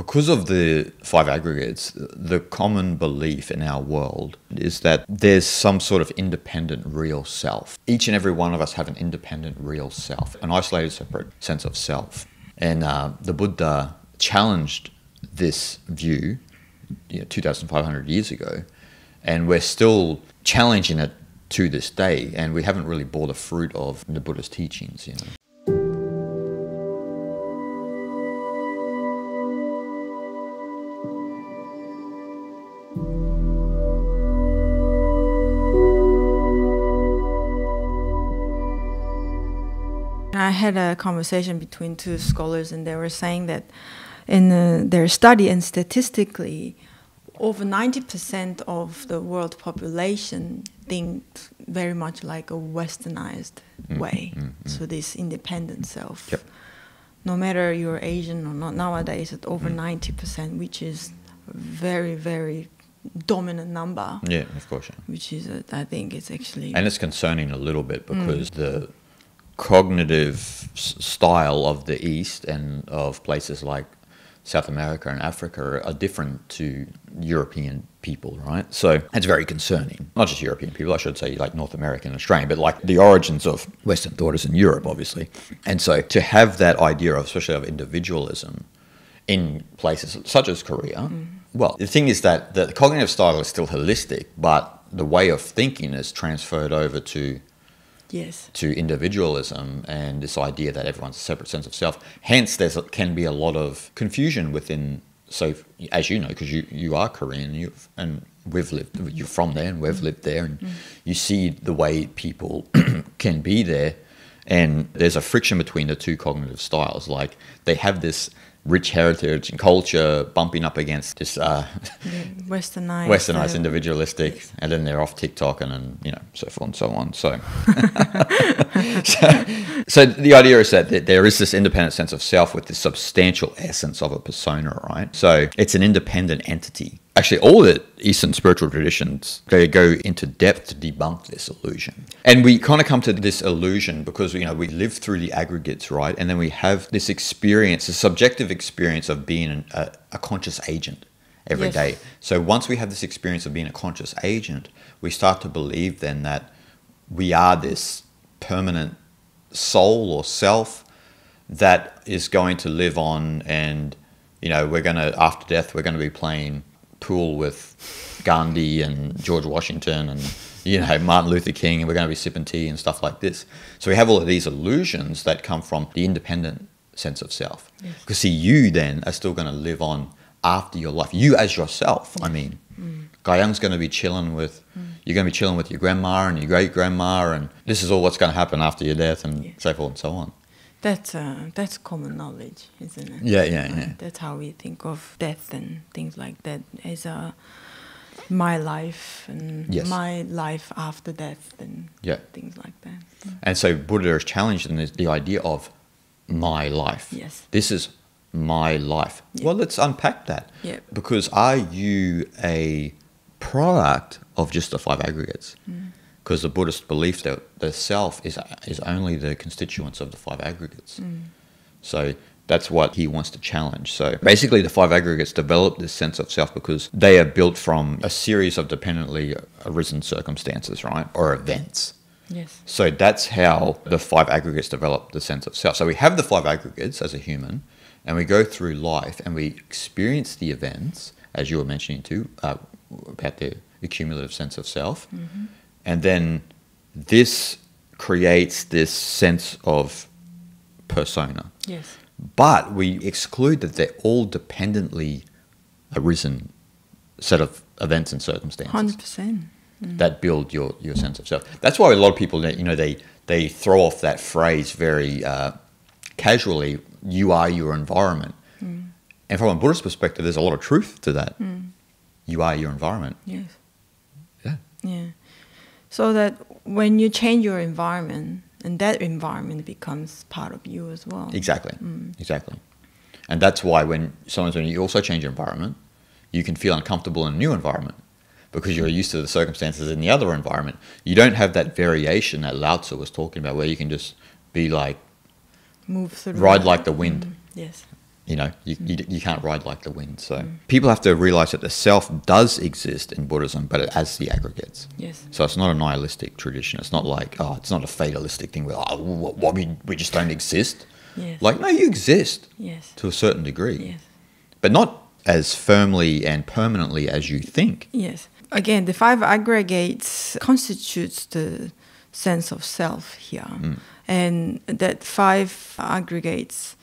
because of the five aggregates, the common belief in our world is that there's some sort of independent real self. Each and every one of us have an independent real self, an isolated, separate sense of self. And uh, the Buddha challenged this view you know, 2,500 years ago, and we're still challenging it to this day, and we haven't really bore the fruit of the Buddha's teachings. You know. I had a conversation between two scholars, and they were saying that in uh, their study and statistically, over 90% of the world population think very much like a westernized Mm, way. mm, mm. So this independent self. Yep. No matter you're Asian or not, nowadays it's over Mm. 90%, which is a very, very dominant number. Yeah, of course. Yeah. Which is, uh, I think, it's actually And it's concerning a little bit because the cognitive style of the East and of places like South America and Africa are different to European people, right? So it's very concerning. Not just European people, I should say, like North American and Australian, but like the origins of Western thought is in Europe, obviously. And so to have that idea of, especially of individualism in places such as Korea, mm-hmm. well, the thing is that the cognitive style is still holistic, but the way of thinking is transferred over to yes, to individualism and this idea that everyone's a separate sense of self. Hence, there can be a lot of confusion within. So, as you know, because you, you are Korean, you and we've lived, you're from there, and we've mm-hmm. lived there, and mm-hmm. you see the way people can be there, and there's a friction between the two cognitive styles. Like they have this rich heritage and culture bumping up against this uh, westernized. westernized uh, individualistic and then they're off tiktok and then you know so forth and so on so so, so the idea is that th- there is this independent sense of self with this substantial essence of a persona right so it's an independent entity actually all the eastern spiritual traditions they go into depth to debunk this illusion and we kind of come to this illusion because you know we live through the aggregates right and then we have this experience a subjective experience of being an, a, a conscious agent every Yes. day. So once we have this experience of being a conscious agent, we start to believe then that we are this permanent soul or self that is going to live on and you know we're going to after death we're going to be playing pool with Gandhi and George Washington and you know Martin Luther King and we're going to be sipping tea and stuff like this. So we have all of these illusions that come from the independent sense of self. Yes. Because see you then are still going to live on after your life. You as yourself. I mean, mm. Guyang's going to be chilling with, mm. you're going to be chilling with your grandma and your great grandma, and this is all what's going to happen after your death, and Yeah. so forth and so on. That's uh, that's common knowledge, isn't it? Yeah, yeah, Uh, yeah. That's how we think of death and things like that as a my life and Yes. my life after death and Yeah. things like that. And so Buddha is challenged the idea of my life. Yes. This is my life. Yeah. Well, let's unpack that. Yeah. Because are you a product of just the five aggregates? Mm. Because the Buddhist belief that the self is is only the constituents of the five aggregates. Mm. So that's what he wants to challenge. So basically, the five aggregates develop this sense of self because they are built from a series of dependently arisen circumstances, right, or events. Yes. So that's how the five aggregates develop the sense of self. So we have the five aggregates as a human, and we go through life and we experience the events, as you were mentioning too, uh, about the accumulative sense of self. And then this creates this sense of persona. Yes. But we exclude that they're all dependently arisen set of events and circumstances Hundred percent. Mm. that build your, your sense of self. That's why a lot of people, you know, they they throw off that phrase very uh, casually. You are your environment, mm. and from a Buddhist perspective, there's a lot of truth to that. Mm. You are your environment. Yes. Yeah. Yeah. So that when you change your environment, and that environment becomes part of you as well. Exactly. Exactly. And that's why when sometimes when you also change your environment, you can feel uncomfortable in a new environment because you're used to the circumstances in the other environment. You don't have that variation that Lao Tzu was talking about where you can just be like Move through. ride like the wind. Mm, yes. You know, you, you, mm. you can't ride like the wind. So mm. people have to realize that the self does exist in Buddhism, but as the aggregates. Yes. So it's not a nihilistic tradition. It's not like, oh, it's not a fatalistic thing where, oh, what, what, we, we just don't exist. Yes. Like, no, you exist yes. to a certain degree, Yes. but not as firmly and permanently as you think. Yes. Again, the five aggregates constitutes the sense of self here, mm. and that five aggregates,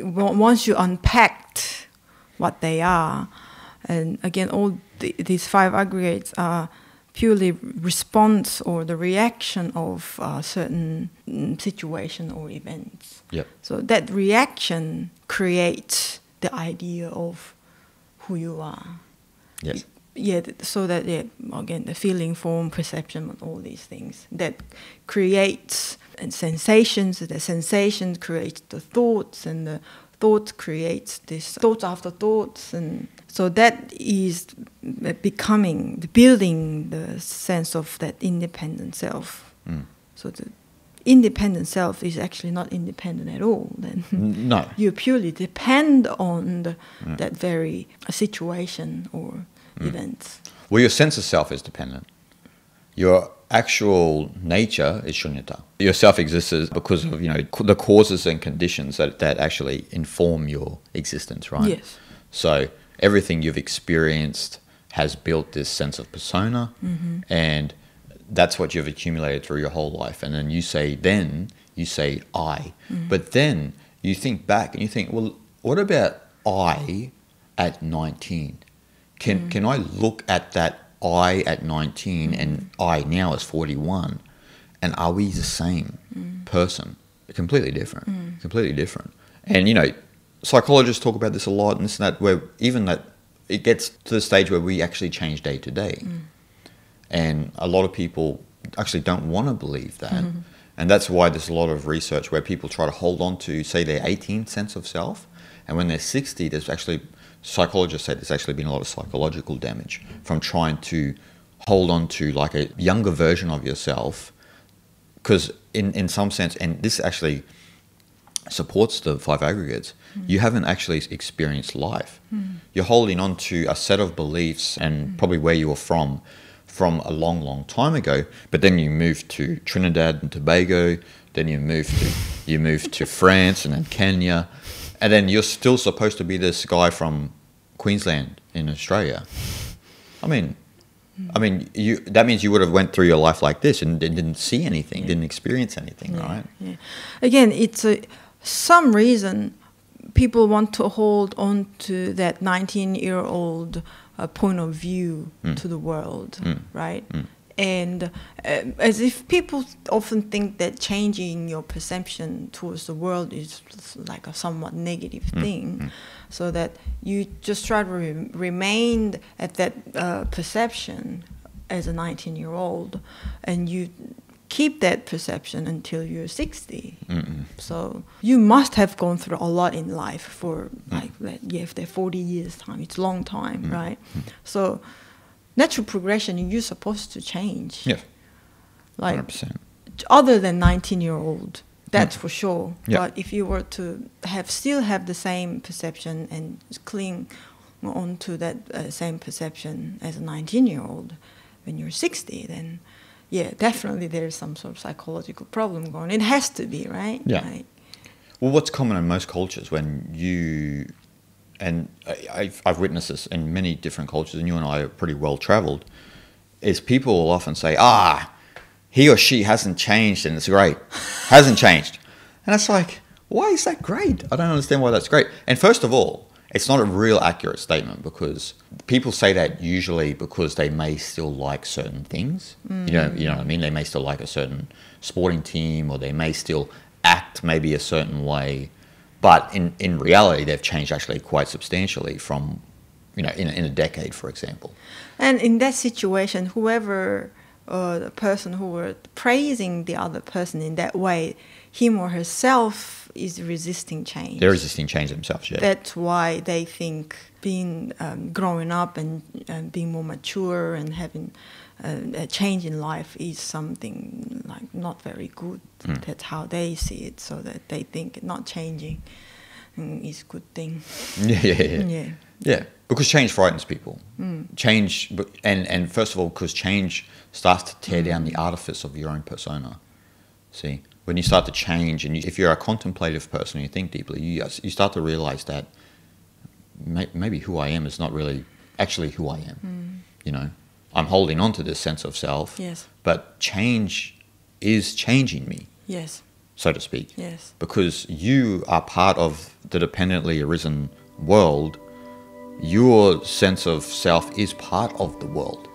once you unpacked what they are, and again, all the, these five aggregates are purely response or the reaction of a certain mm, situation or events. Yep. So that reaction creates the idea of who you are. Yes. Yeah, so that yeah, again the feeling, form, perception, and all these things that creates and sensations. The sensations create the thoughts, and the thought creates this thoughts after thoughts, and so that is becoming the building the sense of that independent self. Mm. So the independent self is actually not independent at all. Then No. you purely depend on the, that very situation or events. Well, your sense of self is dependent. Your actual nature is shunyata. Your self exists because of you know the causes and conditions that, that actually inform your existence, right? Yes. So everything you've experienced has built this sense of persona, mm-hmm. and that's what you've accumulated through your whole life. And then you say, then you say I, mm-hmm. but then you think back and you think, well, what about I at nineteen? Can mm. can I look at that I at 19 and I now is 41 and are we the same mm. person? Completely different. Mm. Completely different. And you know, psychologists talk about this a lot and this and that where even that it gets to the stage where we actually change day to day. Mm. And a lot of people actually don't want to believe that. Mm-hmm. And that's why there's a lot of research where people try to hold on to, say, their 18th sense of self. And when they're 60, there's actually, psychologists say there's actually been a lot of psychological damage from trying to hold on to like a younger version of yourself. Because in, in some sense, and this actually supports the five aggregates, hmm. you haven't actually experienced life. Hmm. You're holding on to a set of beliefs and hmm. probably where you were from from a long, long time ago. But then you move to Trinidad and Tobago, then you move to you moved to France and then Kenya, and then you're still supposed to be this guy from Queensland in Australia. I mean, I mean, you that means you would have went through your life like this and didn't see anything, didn't experience anything, Yeah, right? yeah. Again, it's a, some reason people want to hold on to that 19 year old uh, point of view hmm. to the world, hmm. right? Hmm. And uh, as if people often think that changing your perception towards the world is like a somewhat negative mm, thing, mm. so that you just try to re- remain at that uh, perception as a 19 year old, and you keep that perception until you're 60. So you must have gone through a lot in life for mm. like that, yeah, if they're 40 years time, it's a long time, right? So natural progression, you're supposed to change. Yeah, Like hundred percent. other than 19 year old that's for sure Yeah. but if you were to have still have the same perception and cling on to that uh, same perception as a 19 year old when you're 60 then yeah definitely there's some sort of psychological problem going it has to be right Yeah. Like, Well, what's common in most cultures when you, and I- I've, I've witnessed this in many different cultures, and you and I are pretty well traveled, is people will often say, ah, he or she hasn't changed and it's great. hasn't changed. And it's like, why is that great? I don't understand why that's great. And first of all, it's not a real accurate statement because people say that usually because they may still like certain things. You know, you know what I mean? They may still like a certain sporting team or they may still act maybe a certain way. But in, in reality, they've changed actually quite substantially from, you know, in, in a decade, for example. and in that situation whoever uh, the person who were praising the other person in that way him or herself is resisting change They're resisting change themselves, yeah. That's why they think being um, growing up and, and being more mature and having a change in life is something like not very good. Mm. That's how they see it. So that they think not changing, mm, is good thing. Yeah, yeah, yeah. Yeah. Yeah, because change frightens people. Change, and and first of all, because change starts to tear down the artifice of your own persona. See, when you start to change, and you, if you're a contemplative person, and you think deeply, you you start to realize that may, maybe who I am is not really actually who I am. You know, I'm holding on to this sense of self, Yes. but change is changing me, Yes. so to speak Yes. because you are part of the dependently arisen world, your sense of self is part of the world.